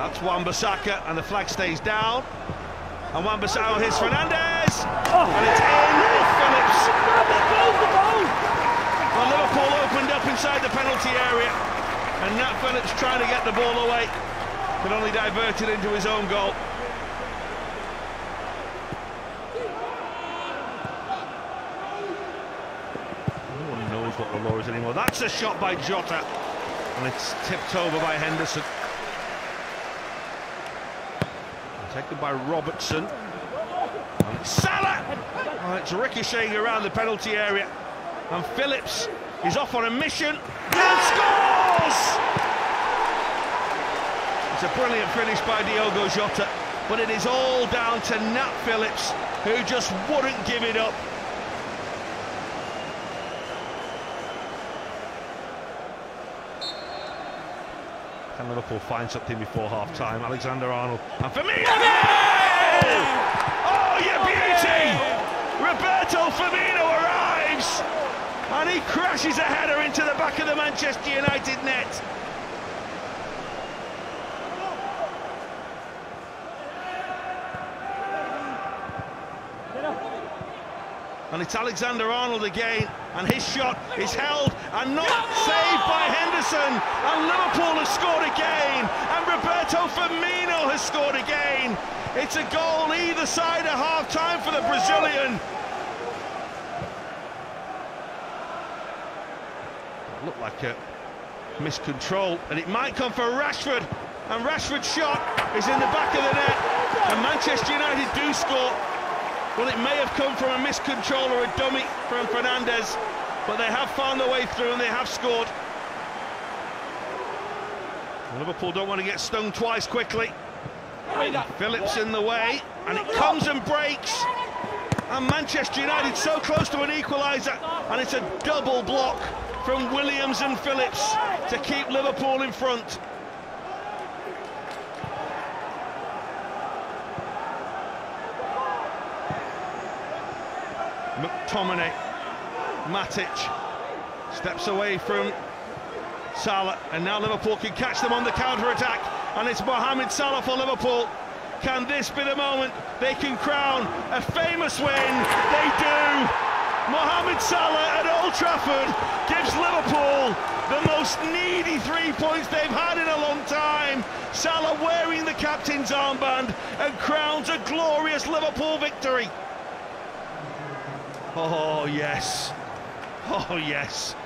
That's Wan-Bissaka, and the flag stays down. And Wan-Bissaka hits Fernandes, and it's in. Phillips. Well, Liverpool opened up inside the penalty area, and Nat Phillips trying to get the ball away, could only divert it into his own goal. No one knows what the law is anymore. That's a shot by Jota, and it's tipped over by Henderson. Taken by Robertson. And Salah! Oh, it's ricocheting around the penalty area. And Phillips is off on a mission and scores! It's a brilliant finish by Diogo Jota, but it is all down to Nat Phillips, who just wouldn't give it up. Can Liverpool find something before half time? Alexander Arnold and Firmino! Oh, you beauty! Roberto Firmino arrives and he crashes a header into the back of the Manchester United net. And it's Alexander Arnold again, and his shot is held and not saved by Henderson. And Liverpool has scored again, and Roberto Firmino scored again. It's a goal either side at half time for the Brazilian. Looked like a miscontrol, and it might come for Rashford. And Rashford's shot is in the back of the net, and Manchester United do score. Well, it may have come from a miscontrol or a dummy from Fernandes, but they have found their way through and they have scored. Liverpool don't want to get stung twice quickly. Phillips in the way, and it comes and breaks. And Manchester United so close to an equaliser, and it's a double block from Williams and Phillips to keep Liverpool in front. McTominay, Matic steps away from Salah, and now Liverpool can catch them on the counter-attack, and it's Mohamed Salah for Liverpool. Can this be the moment they can crown a famous win? They do! Mohamed Salah at Old Trafford gives Liverpool the most needy three points they've had in a long time. Salah wearing the captain's armband and crowns a glorious Liverpool victory. Oh, yes. Oh, yes.